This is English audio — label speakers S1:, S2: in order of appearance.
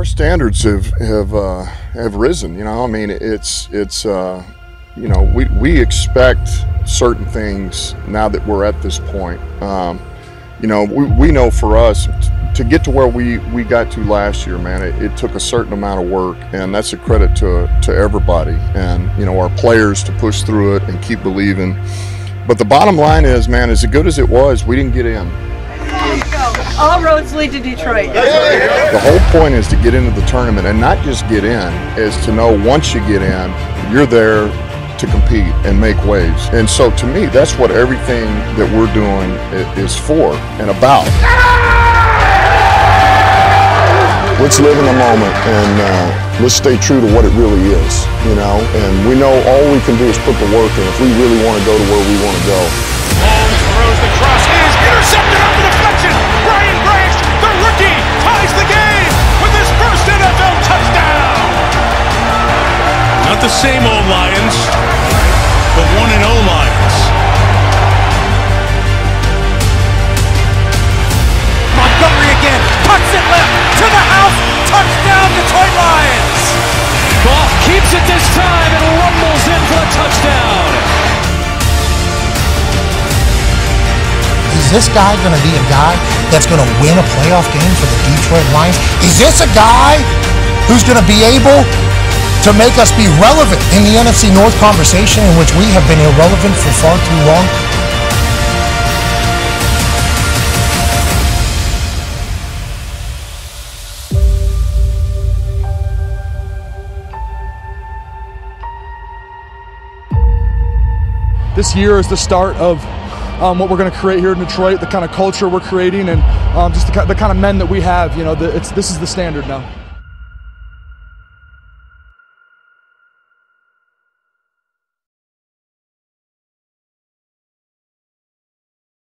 S1: Our standards have have uh, have risen. You know, I mean, it's it's uh, you know we we expect certain things now that we're at this point. Um, you know, we, we know for us to get to where we, we got to last year, man, it, it, took a certain amount of work, and that's a credit to to everybody, and you know our players to push through it and keep believing. But the bottom line is, man, as good as it was, we didn't get in.
S2: All roads lead to Detroit.
S1: The whole point is to get into the tournament and not just get in, is to know once you get in, you're there to compete and make waves. And so to me, that's what everything that we're doing is for and about. Let's live in the moment and uh, let's stay true to what it really is, you know. And we know all we can do is put the work in if we really want to go to where we want to go.
S3: Is this guy going to be a guy that's going to win a playoff game for the Detroit Lions? Is this a guy who's going to be able to make us be relevant in the NFC North conversation in which we have been irrelevant for far too long?
S4: this year is the start of um, what we're going to create here in Detroit, the kind of culture we're creating, and um, just the, the, kind of men that we have. You know, the, it's this is the standard now.